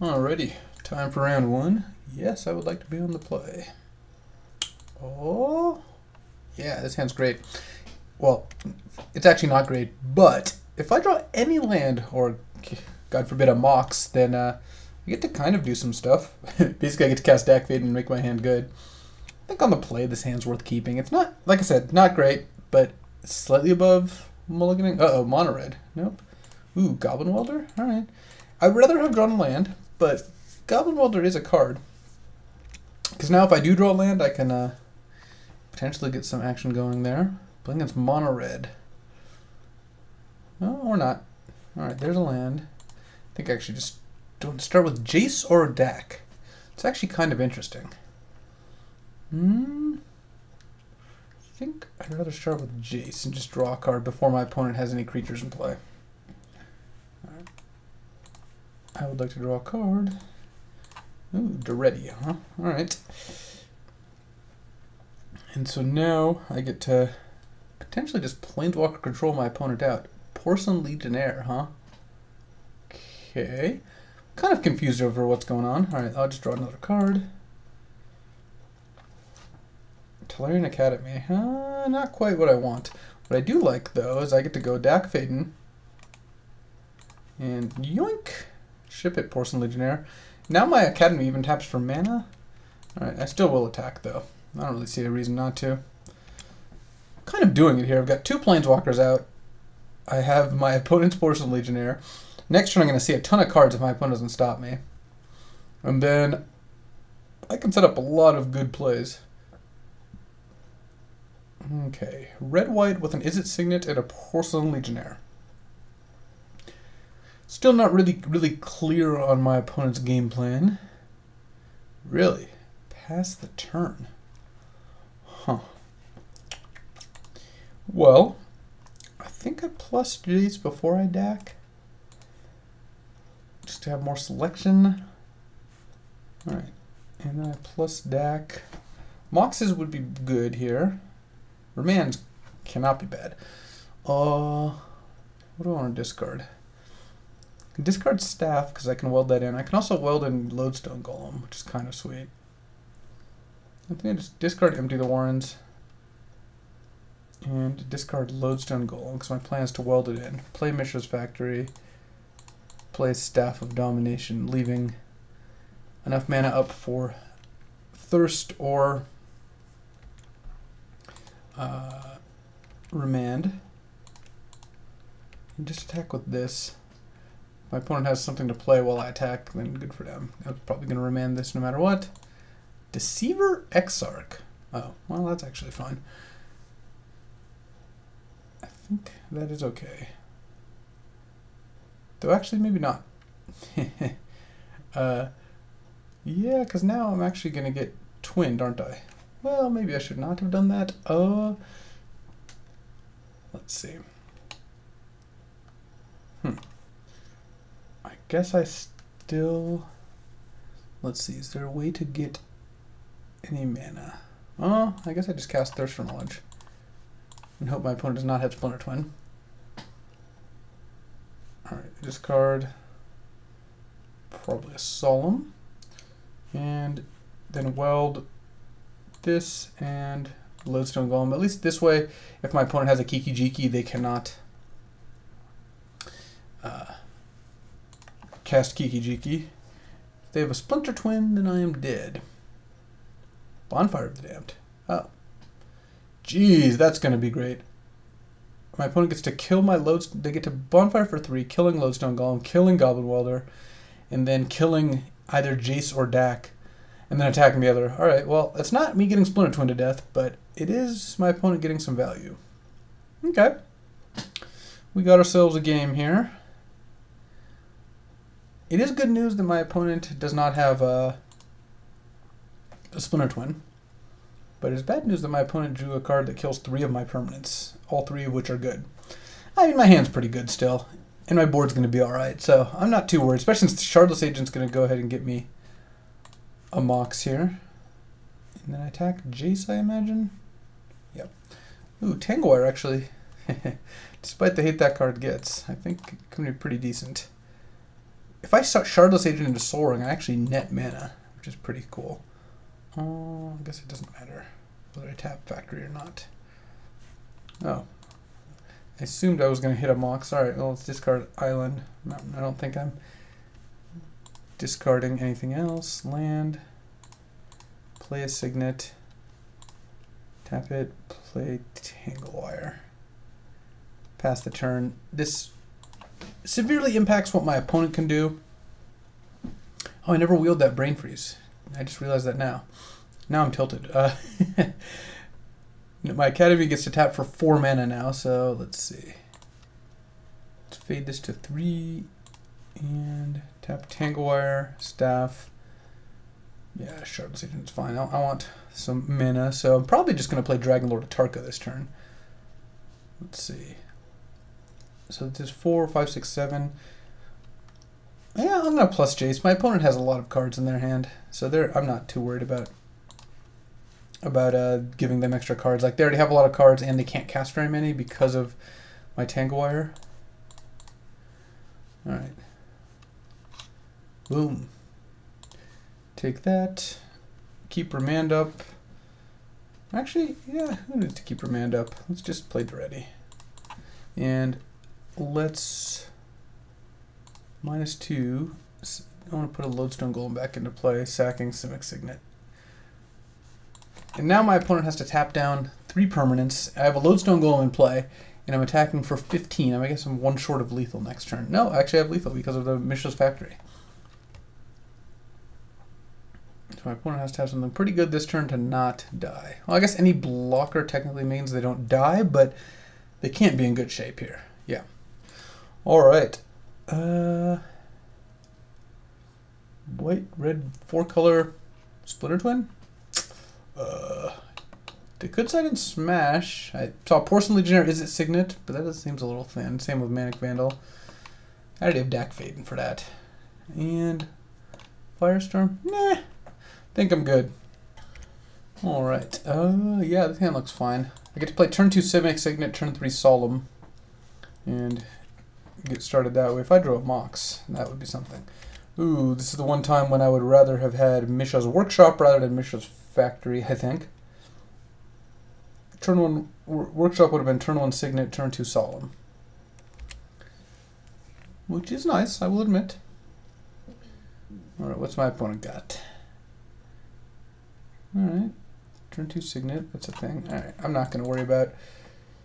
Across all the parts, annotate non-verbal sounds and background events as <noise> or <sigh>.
Alrighty, time for round one. Yes, I would like to be on the play. Oh, yeah, this hand's great. Well, it's actually not great, but if I draw any land, or God forbid a Mox, then uh, I get to kind of do some stuff. <laughs> Basically, I get to cast Fayden and make my hand good. I think on the play, this hand's worth keeping. It's not, like I said, not great, but slightly above mulliganing. Uh-oh, mono red. Nope. Ooh, Goblin Welder? Alright. I'd rather have drawn land, but Goblin Welder is a card. Because now if I do draw land, I can uh, potentially get some action going there. Playing against mono red. Oh, or not. Alright, there's a land. I think I actually just don't start with Jace or Dack. It's actually kind of interesting. Hmm. I think I'd rather start with Jace and just draw a card before my opponent has any creatures in play. Right. I would like to draw a card. Ooh, Daretti, huh? Alright. And so now I get to potentially just Planeswalker control my opponent out. Porcelain Legionnaire, huh? Okay. Kind of confused over what's going on. Alright, I'll just draw another card. Tolarian Academy. huh? not quite what I want. What I do like, though, is I get to go Dack Fayden. And yoink! Ship it, Porcelain Legionnaire. Now my Academy even taps for mana. Alright, I still will attack, though. I don't really see a reason not to. Kind of doing it here. I've got two Planeswalkers out. I have my <laughs> opponent's Porcelain Legionnaire. Next turn I'm going to see a ton of cards if my opponent doesn't stop me. And then I can set up a lot of good plays. Okay, red-white with an Izzet Signet and a Porcelain Legionnaire. Still not really really clear on my opponent's game plan. Really? Pass the turn. Huh. Well, I think I plus Jace before I Dack. Just to have more selection. Alright. And then I plus Dack. Moxes would be good here. Remand cannot be bad. Uh, what do I want to discard? Discard staff because I can weld that in. I can also weld in lodestone golem, which is kind of sweet. I think I just discard empty the warrens and discard lodestone golem because my plan is to weld it in. Play Mishra's Factory. Play Staff of Domination, leaving enough mana up for Thirst or uh, Remand. And just attack with this my opponent has something to play while I attack, then good for them. I'm probably going to remand this no matter what. Deceiver Exarch. Oh, well, that's actually fine. I think that is okay. Though actually, maybe not. <laughs> uh, yeah, because now I'm actually going to get twinned, aren't I? Well, maybe I should not have done that. Uh, let's see. Hmm guess I still... Let's see, is there a way to get any mana? Oh, I guess I just cast Thirst for Knowledge. And hope my opponent does not have Splinter Twin. Alright, discard probably a Solemn. And then weld this and Lodestone Golem. At least this way, if my opponent has a Kiki-Jiki, they cannot cast Kiki-Jiki. If they have a Splinter Twin, then I am dead. Bonfire of the Damned. Oh. Jeez, that's going to be great. My opponent gets to kill my Lodestone. They get to Bonfire for three, killing Lodestone Golem, killing Goblin Welder, and then killing either Jace or Dack, and then attacking the other. Alright, well, it's not me getting Splinter Twin to death, but it is my opponent getting some value. Okay. We got ourselves a game here. It is good news that my opponent does not have a, a Splinter Twin. But it's bad news that my opponent drew a card that kills three of my permanents, all three of which are good. I mean, my hand's pretty good still, and my board's going to be alright, so I'm not too worried, especially since the Shardless Agent's going to go ahead and get me a Mox here. And then I attack Jace, I imagine? Yep. Ooh, Tanglewire, actually. <laughs> Despite the hate that card gets, I think it can be pretty decent. If I start Shardless Agent into Sol Ring, I actually net mana, which is pretty cool. Oh, I guess it doesn't matter whether I tap Factory or not. Oh. I assumed I was going to hit a Mox. Alright, well, let's discard Island. No, I don't think I'm discarding anything else. Land. Play a Signet. Tap it. Play Tangle Wire. Pass the turn. This severely impacts what my opponent can do. Oh, I never wheeled that Brain Freeze. I just realized that now. Now I'm tilted. Uh, <laughs> my Academy gets to tap for four mana now, so let's see. Let's fade this to three and tap Tangle Wire, Staff. Yeah, Sharp Decision is fine. I, I, want some mana, so I'm probably just going to play Dragon Lord Atarka this turn. Let's see. So this is four, five, six, seven. Yeah, I'm gonna plus Jace. My opponent has a lot of cards in their hand, so they're I'm not too worried about about uh, giving them extra cards. Like they already have a lot of cards and they can't cast very many because of my Tangle Wire. All right. Boom. Take that. Keep Remand up. Actually, yeah, who needs to keep Remand up? Let's just play Daretti. And let's minus two. I want to put a Lodestone Golem back into play, sacking Simic Signet. And now my opponent has to tap down three permanents. I have a Lodestone Golem in play, and I'm attacking for 15. I guess I'm one short of lethal next turn. No, actually I have lethal because of the Mishra's Factory. So my opponent has to have something pretty good this turn to not die. Well, I guess any blocker technically means they don't die, but they can't be in good shape here. All right. Uh, white, red, four color Splinter Twin. Uh, they could side in Smash. I saw Porcelain Legionnaire. Izzet Signet? But that seems a little thin. Same with Manic Vandal. I already have Dack Fayden for that. And Firestorm. Nah. Think I'm good. Alright. Uh, yeah, this hand looks fine. I get to play turn 2 Simic Signet, turn 3 Solemn. And get started that way. If I drew a Mox, that would be something. Ooh, this is the one time when I would rather have had Mishra's Workshop rather than Mishra's Factory, I think. Turn 1 Workshop would have been turn 1 Signet, turn 2 Solemn. Which is nice, I will admit. Alright, what's my opponent got? Alright. Turn 2 Signet, that's a thing. Alright, I'm not going to worry about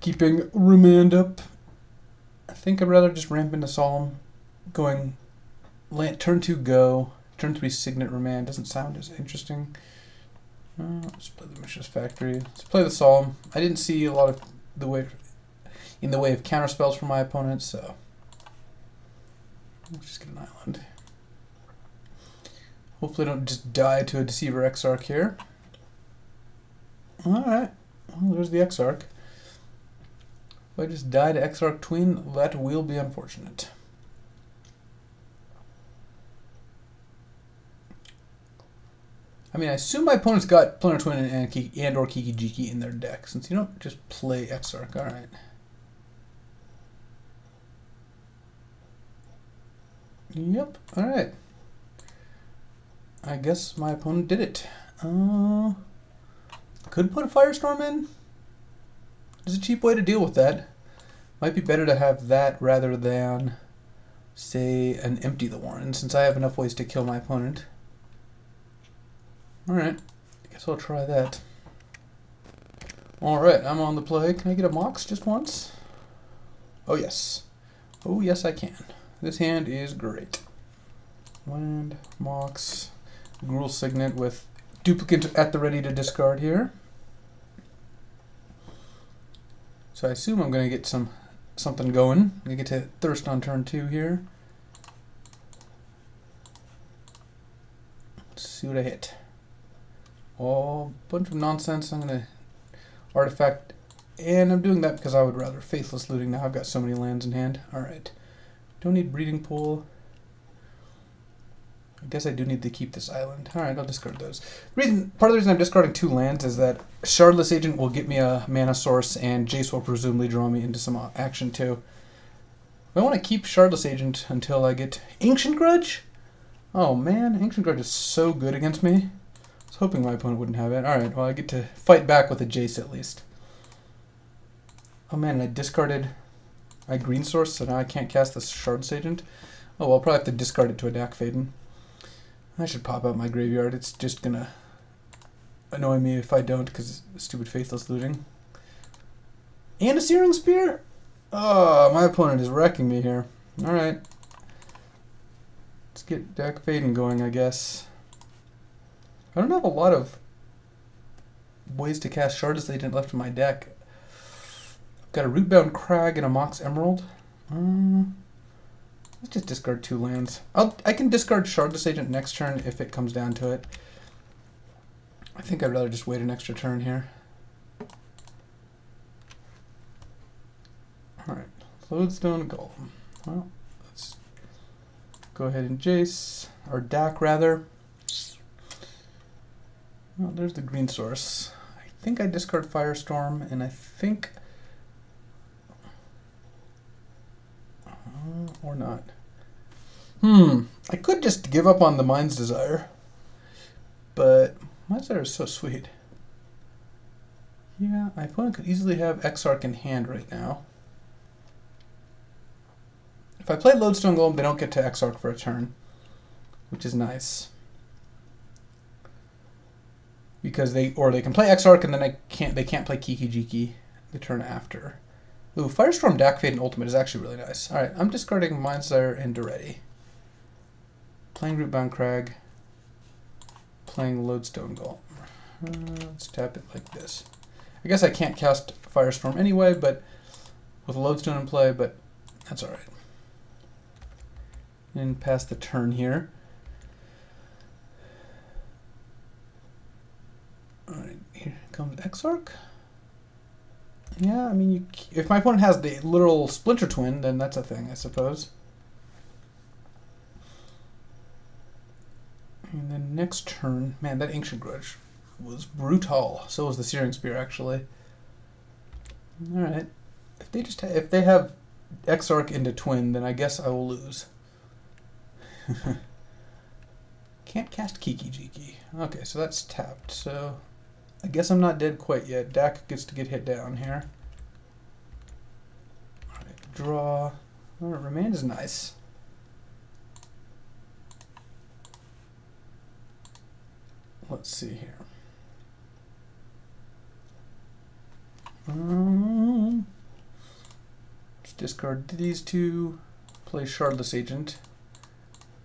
keeping Remand up. Think I'd rather just ramp into Solemn. Going land, turn 2 Go, turn 3 Signet Remand doesn't sound as interesting. Uh, let's play the Mishra's Factory. Let's play the Solemn. I didn't see a lot of the way in the way of counter spells from my opponent, so let's just get an island. Hopefully I don't just die to a Deceiver Exarch here. Alright, well there's the Exarch. If I just die to Exarch Twin, that will be unfortunate. I mean, I assume my opponent's got Planar Twin and, and, and or Kiki Jiki in their deck, since you don't just play Exarch. Alright. Yep, alright. I guess my opponent did it. Uh, could put a Firestorm in. There's a cheap way to deal with that. Might be better to have that rather than, say, an Empty the Warren, since I have enough ways to kill my opponent. Alright, I guess I'll try that. Alright, I'm on the play. Can I get a Mox just once? Oh, yes. Oh, yes, I can. This hand is great. Land, Mox, Gruul Signet with duplicate at the ready to discard here. So I assume I'm going to get some something going. I'm going to get to Thirst on turn two here. Let's see what I hit. Oh, bunch of nonsense. I'm gonna artifact, and I'm doing that because I would rather faithless looting now. I've got so many lands in hand. All right, don't need breeding pool. I guess I do need to keep this island. All right, I'll discard those. reason, part of the reason I'm discarding two lands is that Shardless Agent will get me a mana source, and Jace will presumably draw me into some action too. I want to keep Shardless Agent until I get Ancient Grudge. Oh man, Ancient Grudge is so good against me. I was hoping my opponent wouldn't have it. Alright, well I get to fight back with a Jace at least. Oh man, I discarded my green source, so now I can't cast the Shardless Agent. Oh well, I'll probably have to discard it to a Dack Fayden. I should pop out my graveyard. It's just gonna annoy me if I don't, because stupid Faithless looting. And a Searing Spear? Oh, my opponent is wrecking me here. Alright. Let's get Dack Fayden going, I guess. I don't have a lot of ways to cast shards. They didn't left in my deck. I've got a Rootbound Crag and a Mox Emerald. Um, let's just discard two lands. I'll, I can discard Shardless Agent next turn if it comes down to it. I think I'd rather just wait an extra turn here. Alright, Lodestone Golem. Well, let's go ahead and Jace, or Dack rather. Well, there's the green source. I think I discard Firestorm, and I think... or not. Hmm, I could just give up on the Mind's Desire, but Mind's Desire is so sweet. Yeah, my opponent could easily have Exarch in hand right now. If I play Lodestone Golem, they don't get to Exarch for a turn, which is nice. Because they, or they can play Exarch and then I can't, they can't play Kiki Jiki the turn after. Ooh, Firestorm Dack and Ultimate is actually really nice. Alright, I'm discarding Mind's Desire and Daretti. Playing Rootbound Crag. Playing Lodestone Golem. Uh, let's tap it like this. I guess I can't cast Firestorm anyway, but with Lodestone in play, but that's alright and pass the turn here. Alright, here comes Exarch. Yeah, I mean, you, if my opponent has the literal Splinter Twin, then that's a thing, I suppose. And then next turn, man, that Ancient Grudge was brutal. So was the Searing Spear, actually. Alright. If they just if they have Exarch into Twin, then I guess I will lose. <laughs> Can't cast Kiki Jiki. Okay, so that's tapped. So I guess I'm not dead quite yet. Dack gets to get hit down here. Draw. Alright, remand is nice. Let's see here. Um, let's discard these two. Play Shardless Agent.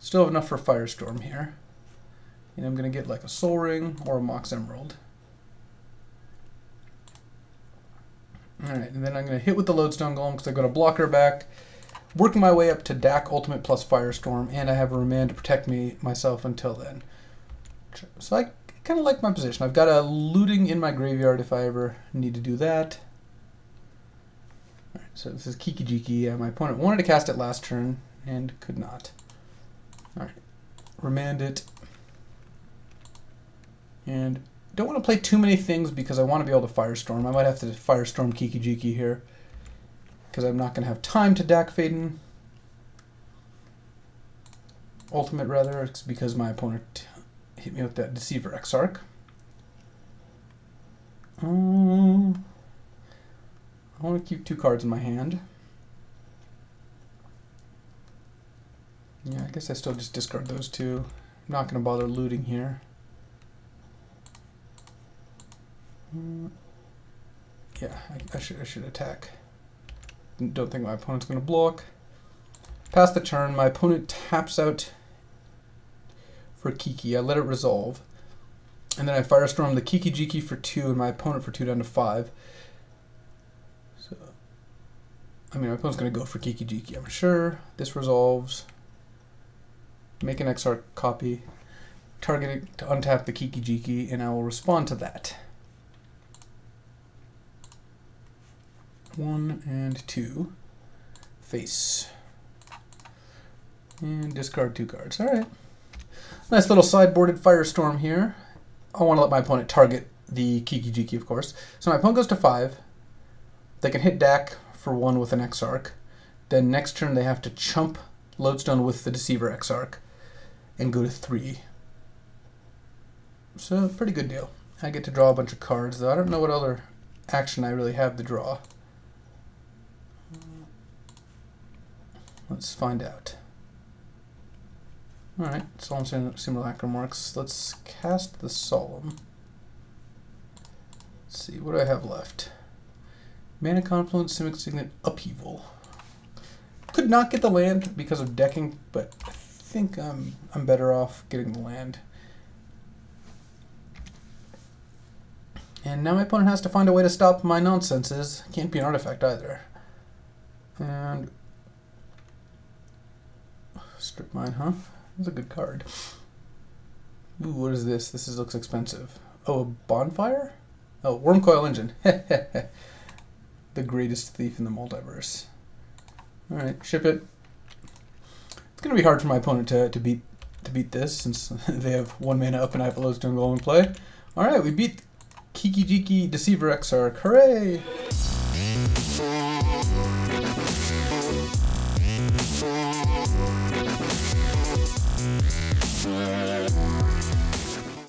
Still have enough for Firestorm here. And I'm going to get like a Sol Ring or a Mox Emerald. Alright, and then I'm going to hit with the Lodestone Golem because I've got a blocker back. Working my way up to Dack Ultimate plus Firestorm, and I have a remand to protect me myself until then. So I kind of like my position. I've got a looting in my graveyard if I ever need to do that. Alright, so this is Kiki Jiki. Uh, my opponent wanted to cast it last turn and could not. All right, remand it. And don't want to play too many things because I want to be able to Firestorm. I might have to Firestorm Kiki Jiki here because I'm not going to have time to Dack Fayden. Ultimate, rather, it's because my opponent hit me with that Deceiver Exarch. Um, I want to keep two cards in my hand. Yeah, I guess I still just discard those two. I'm not going to bother looting here. Mm, yeah, I, I, should I should attack. Don't think my opponent's going to block. Pass the turn. My opponent taps out for Kiki. I let it resolve. And then I Firestorm the Kiki Jiki for 2 and my opponent for 2 down to 5. So, I mean, my opponent's going to go for Kiki Jiki, I'm sure. This resolves make an Exarch copy, target it to untap the Kiki Jiki, and I will respond to that. One and two. Face. And discard two cards. Alright. Nice little sideboarded Firestorm here. I want to let my opponent target the Kiki Jiki, of course. So my opponent goes to five. They can hit Dack for one with an Exarch. Then next turn they have to chump Lodestone with the Deceiver Exarch and go to three. So, pretty good deal. I get to draw a bunch of cards, though I don't know what other action I really have to draw. Let's find out. Alright, Solemn Simulacrum works. Let's cast the Solemn. Let's see, what do I have left? Mana Confluence, Simic Signet, Upheaval. Could not get the land because of decking, but I think I'm, I'm better off getting the land. And now my opponent has to find a way to stop my nonsenses. Can't be an artifact either. And... Strip mine, huh? That's a good card. Ooh, what is this? This is, looks expensive. Oh, a bonfire? Oh, Wurmcoil Engine. <laughs> the greatest thief in the multiverse. Alright, ship it. It's gonna be hard for my opponent to, to beat to beat this since <laughs> they have one mana up and I have a Lodestone Golem in play. Alright, we beat Kiki Jiki Deceiver Exarch. Hooray!